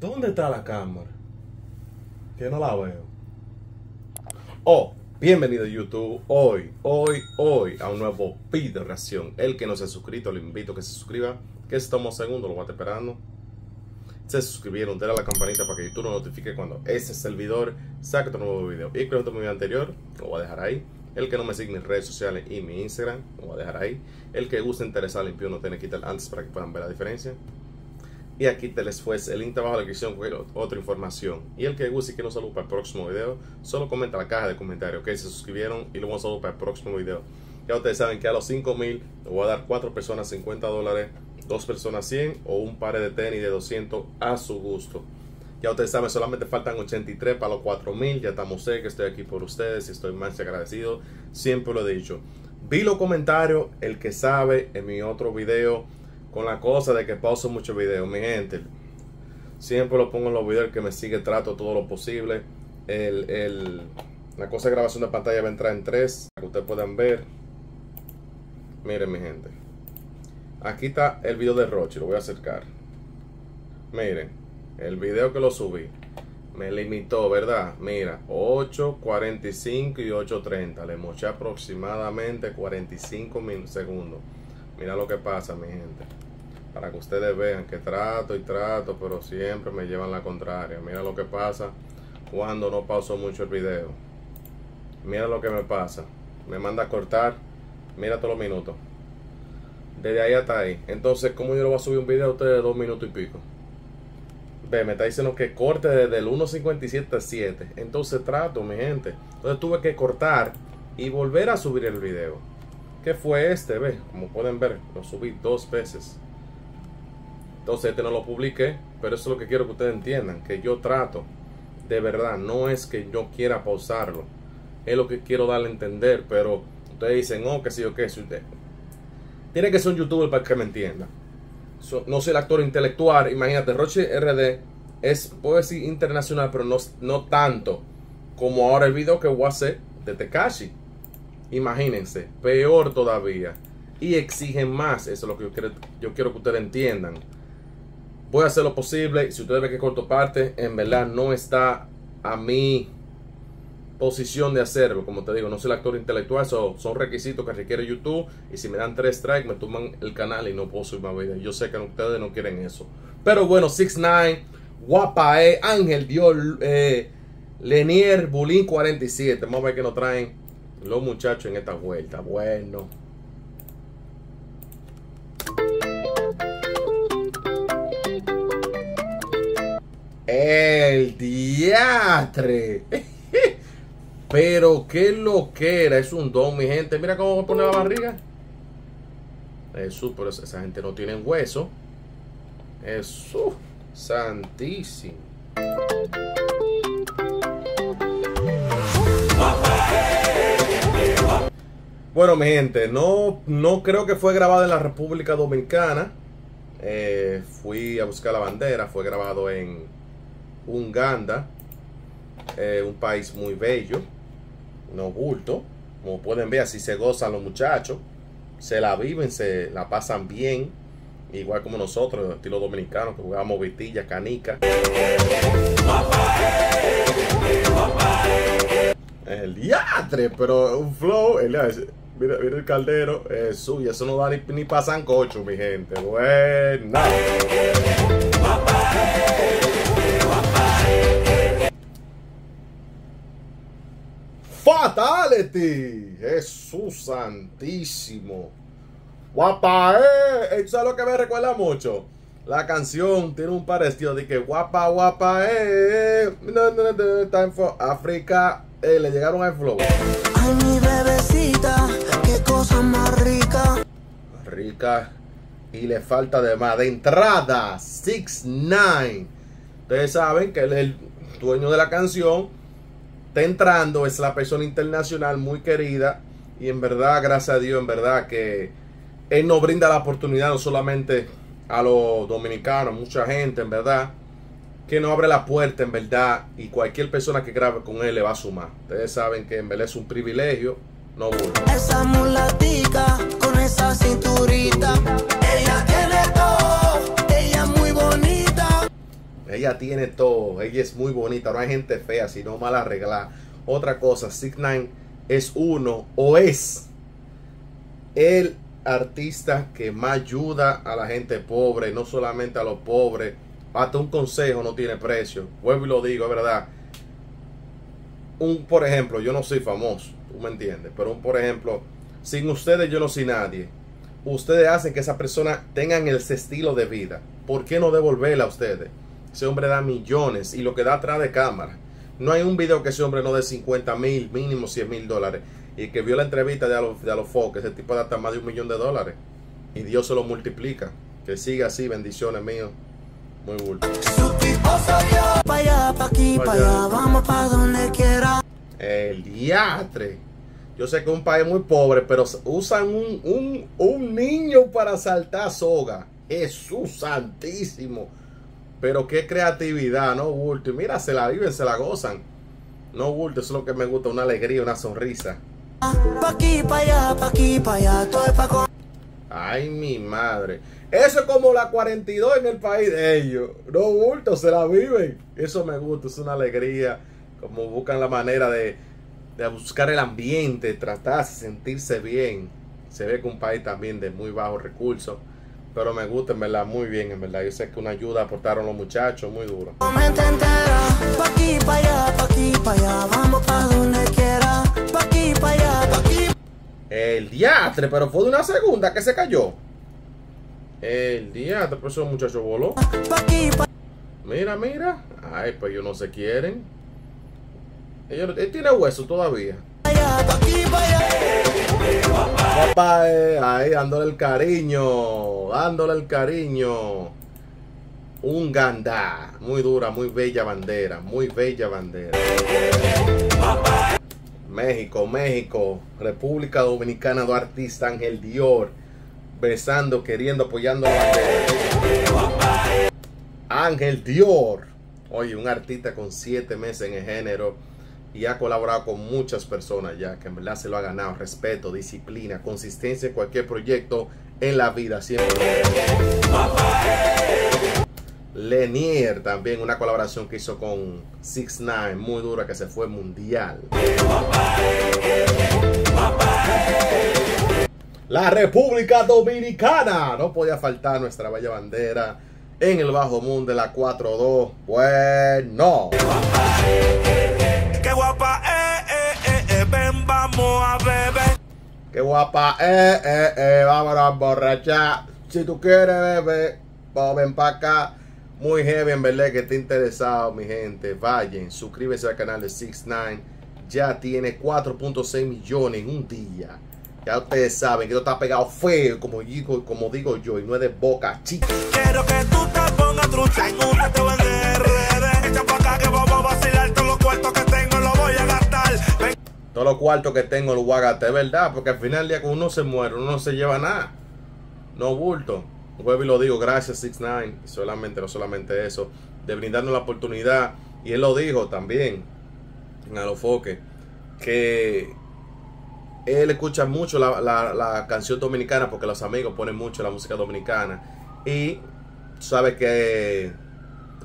¿Dónde está la cámara? Que no la veo. Oh, bienvenido a YouTube. Hoy, hoy, hoy a un nuevo video reacción. El que no se ha suscrito, le invito a que se suscriba. Que estamos segundos, lo va esperando. Se suscribieron, denle a la campanita para que YouTube nos notifique cuando ese servidor saque otro nuevo video. Y con mi video anterior, lo voy a dejar ahí. El que no me sigue mis redes sociales y mi Instagram, lo voy a dejar ahí. El que guste interesar limpio no tiene que quitar antes para que puedan ver la diferencia. Y aquí te les fue el link abajo de la descripción con otra información. Y el que guste y quiera un saludo para el próximo video, solo comenta en la caja de comentarios, que se suscribieron y luego un saludo para el próximo video. Ya ustedes saben que a los 5000 le voy a dar 4 personas 50 dólares, 2 personas 100 o un par de tenis de 200 a su gusto. Ya ustedes saben, solamente faltan 83 para los 4000. Ya estamos que estoy aquí por ustedes y estoy más agradecido. Siempre lo he dicho. Vi los comentarios, el que sabe en mi otro video con la cosa de que pauso muchos videos. Mi gente, siempre lo pongo en los videos. que me sigue, trato todo lo posible. El, la cosa de grabación de pantalla va a entrar en tres, para que ustedes puedan ver. Miren, mi gente. Aquí está el video de Rochi, lo voy a acercar. Miren, el video que lo subí. Me limitó, ¿verdad? Mira, 8.45 y 8.30. Le moché aproximadamente 45 segundos. Mira lo que pasa, mi gente. Para que ustedes vean que trato y trato, pero siempre me llevan la contraria. Mira lo que pasa cuando no pauso mucho el video. Mira lo que me pasa. Me manda a cortar. Mira todos los minutos. Desde ahí hasta ahí. Entonces, ¿cómo yo lo voy a subir un video a ustedes de dos minutos y pico? Ve, me está diciendo que corte desde el 1.57 a 7. Entonces trato, mi gente. Entonces tuve que cortar y volver a subir el video fue este? Ve, como pueden ver, lo subí dos veces. Entonces este no lo publiqué, pero eso es lo que quiero que ustedes entiendan, que yo trato, de verdad, no es que yo quiera pausarlo, es lo que quiero darle a entender, pero ustedes dicen, oh, que sí o que si usted. Tiene que ser un youtuber para que me entienda. no soy el actor intelectual, imagínate, Roche RD es, decir, internacional, pero no, no tanto como ahora el video que voy a hacer de Tekashi. Imagínense, peor todavía. Y exigen más. Eso es lo que yo quiero, yo quiero que ustedes entiendan. Voy a hacer lo posible. Si ustedes ven que corto parte, en verdad no está a mi posición de hacerlo. Como te digo, no soy el actor intelectual. son requisitos que requiere YouTube. Y si me dan tres strikes, me toman el canal y no puedo subir más videos. Yo sé que ustedes no quieren eso. Pero bueno, 6 9 Guapae, Ángel Dios, eh, Lenier, Bulín 47. Vamos a ver que nos traen los muchachos en esta vuelta. Bueno. El diatre. Pero qué lo que era. Es un don, mi gente. Mira cómo pone la barriga. Jesús, pero esa gente no tiene hueso. Jesús, santísimo. Bueno, mi gente, no, no creo que fue grabado en la República Dominicana. Eh, fui a buscar la bandera, fue grabado en Uganda, eh, un país muy bello, no bulto. Como pueden ver, así se gozan los muchachos, se la viven, se la pasan bien, igual como nosotros, estilo dominicano, que jugamos vitilla, canica. El diatre, pero un flow, el, Mira, mira el caldero. Es suyo. Eso no da ni, ni para sancocho, mi gente. Bueno. Fatality. Jesús santísimo. Guapa, eh. Eso es lo que me recuerda mucho. La canción tiene un parecido de que guapa, guapa, eh. No, no, no, time for Africa. Eh, le llegaron al flow. Ay, mi bebecita, qué cosa más rica. Rica. Y le falta de más. De entrada, 6 9 Ustedes saben que él es el dueño de la canción. Entrando, es la persona internacional muy querida. Y en verdad, gracias a Dios, en verdad que él nos brinda la oportunidad no solamente a los dominicanos, mucha gente, en verdad, que no abre la puerta en verdad y cualquier persona que grabe con él le va a sumar. Ustedes saben que en verdad es un privilegio, no bulto. Esa mulatica con esa cinturita. Ella tiene todo, ella es muy bonita, no hay gente fea, sino mal arreglada. Otra cosa, Six Nine es uno o es el artista que más ayuda a la gente pobre, no solamente a los pobres. Hasta un consejo no tiene precio. Vuelvo y lo digo, es verdad. Un, por ejemplo, yo no soy famoso, tú me entiendes, pero un, por ejemplo, sin ustedes yo no soy nadie. Ustedes hacen que esa persona tengan ese estilo de vida. ¿Por qué no devolverla a ustedes? Ese hombre da millones y lo que da atrás de cámara. No hay un video que ese hombre no dé 50 mil, mínimo 100 mil dólares. Y que vio la entrevista de a los, de Fox, ese tipo da hasta más de un millón de dólares. Y Dios se lo multiplica. Que siga así, bendiciones mío. Muy bulto. El diatre. Yo sé que es un país muy pobre, pero usan un, un, un niño para saltar soga. Jesús santísimo. Pero qué creatividad, ¿no, Bulto? Y mira, se la viven, se la gozan. No, Bulto, eso es lo que me gusta, una alegría, una sonrisa. Pa' aquí, pa' allá, pa' aquí, pa' allá. Todo es pa'. Ay, mi madre. Eso es como la 42 en el país de ellos. No, Bulto, se la viven. Eso me gusta, es una alegría. Como buscan la manera de, de buscar el ambiente, tratarse, sentirse bien. Se ve que un país también de muy bajos recursos. Pero me gusta, en verdad, muy bien, en verdad. Yo sé que una ayuda aportaron los muchachos, muy duro. El diatre, pero fue de una segunda que se cayó. El diatre, pero ese muchacho voló. Mira, mira. Ay, pues ellos no se quieren. Ellos, él tiene hueso todavía. Papá, eh, ahí dándole el cariño. Dándole el cariño. Un gandá. Muy dura, muy bella bandera. Muy bella bandera. México, México. República Dominicana do artista Ángel Dior. Besando, queriendo, apoyando la bandera. Ángel Dior. Oye, un artista con siete meses en el género y ha colaborado con muchas personas ya, que en verdad se lo ha ganado. Respeto, disciplina, consistencia en cualquier proyecto en la vida. Siempre. Lenier también, una colaboración que hizo con 6 9 muy dura, que se fue mundial. La República Dominicana. No podía faltar nuestra bella bandera en el bajo mundo de la 4-2. Bueno. Qué guapa, eh, eh, eh, vámonos a emborrachar. Si tú quieres, bebé, ven para acá. Muy heavy, en verdad, que esté interesado, mi gente. Vayan, suscríbese al canal de 69. Ya tiene 4.6 millones en un día. Ya ustedes saben que esto está pegado feo, como digo, como digo yo, y no es de boca chica. Quiero que tú te pongas trucha en un teteo en los cuartos que tengo los voy a verdad, porque al final del día, cuando uno se muere, uno no se lleva nada. No bulto. Vuelvo lo digo, gracias 69, y solamente, no solamente eso, de brindarnos la oportunidad. Y él lo dijo también en Alofoque, que él escucha mucho la, la- la canción dominicana porque los amigos ponen mucho la música dominicana. Y sabe que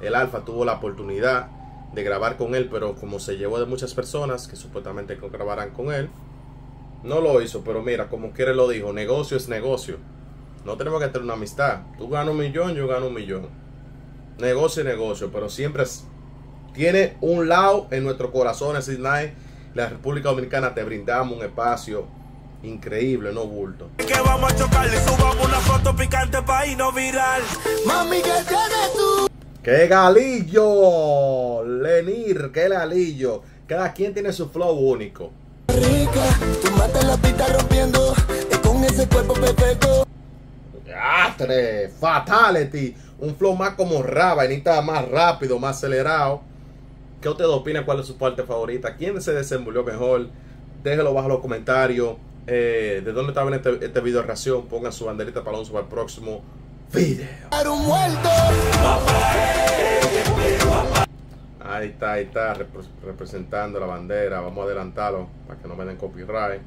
el Alfa tuvo la oportunidad de grabar con él, pero como se llevó de muchas personas que supuestamente que grabaran con él, no lo hizo. Pero mira, como quiere lo dijo, negocio es negocio. No tenemos que tener una amistad. Tú ganas un millón, yo gano un millón. Negocio es negocio, pero siempre tiene un lado en nuestro corazón, es decir, la República Dominicana te brindamos un espacio increíble, no bulto. que vamos a. Subamos una foto picante pa' irnos viral. Mami. ¡Qué galillo! Lenir, qué galillo. Cada quien tiene su flow único. Rica, tú matas la pista rompiendo. Y con ese cuerpo perfecto. ¡Atre! Fatality. Un flow más como raba, necesita más rápido, más acelerado. ¿Qué ustedes opinan? ¿Cuál es su parte favorita? ¿Quién se desenvolvió mejor? Déjenlo bajo los comentarios. Eh, ¿De dónde estaba este, este video de reacción? Pongan su banderita para para el próximo video. Dar un muerto. Ahí está, ahí está, repre- representando la bandera. Vamos a adelantarlo para que no me den copyright.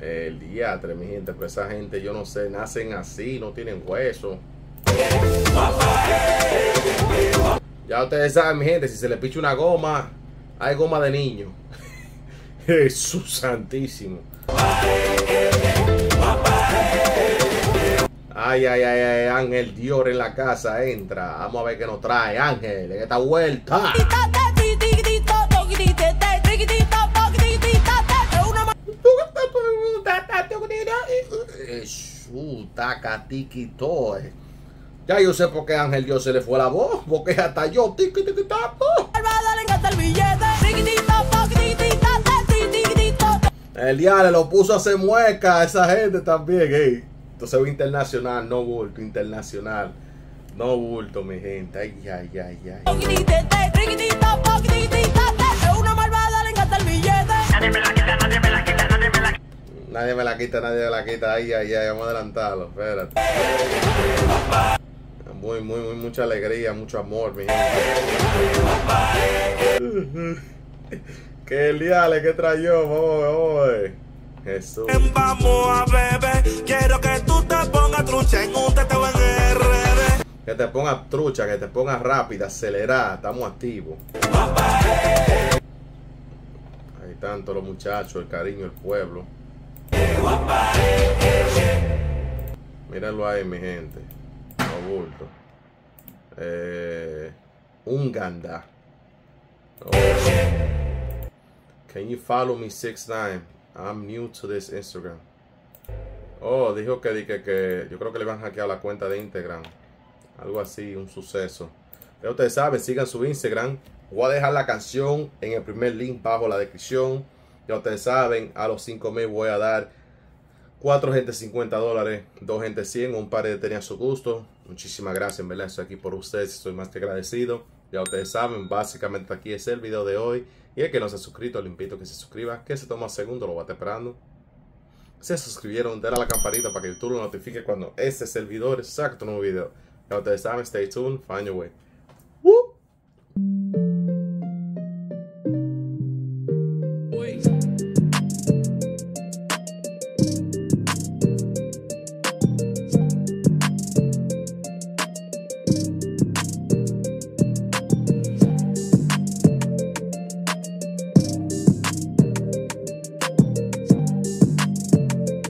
El diatre, mi gente, pero esa gente, yo no sé, nacen así, no tienen hueso. Ya ustedes saben, mi gente, si se le picha una goma, hay goma de niño. Jesús santísimo. Ay, ay, ay, ay, Ángel Dior en la casa, entra. Vamos a ver qué nos trae, Ángel, en esta vuelta. Jesús, taca, tiki, todo. Ya yo sé por qué Ángel Dios se le fue la voz, porque hasta yo, tiki, tiki, tapo. El día le lo puso a hacer mueca a esa gente también, ey. Entonces internacional, no bulto, internacional. No bulto, mi gente. Ay, ay, ay, ay. Nadie me la quita, nadie me la quita. Ay, ay, ay, vamos a adelantarlo. Espérate. Muy, muy, muy, mucha alegría, mucho amor, mi gente. Qué liale que trayó, voy, voy. Jesús. Vamos a beber. Quiero que tú te pongas trucha en un teteo en RD. Que te ponga trucha, que te ponga rápida, acelerada. Estamos activos. Ahí están todos los muchachos, el cariño, el pueblo. Mírenlo ahí, mi gente. No bulto. Eh, Uganda. Oh. Can you follow me 69? I'm new to this Instagram. Oh, dijo que, que, que yo creo que le van a hackear la cuenta de Instagram. Algo así, un suceso. Ya ustedes saben, sigan su Instagram. Voy a dejar la canción en el primer link bajo la descripción. Ya ustedes saben, a los 5 mil voy a dar 4 gente 50 dólares, 2 gente 100, un par de tenía su gusto. Muchísimas gracias, en verdad, estoy aquí por ustedes, estoy más que agradecido. Ya ustedes saben, básicamente aquí es el video de hoy. Y el que no se ha suscrito, le invito a que se suscriba, que se toma un segundo, lo va a estar esperando. Se suscribieron, denle a la campanita para que YouTube lo notifique cuando este servidor saque un nuevo video. Ya ustedes saben, stay tuned, find your way.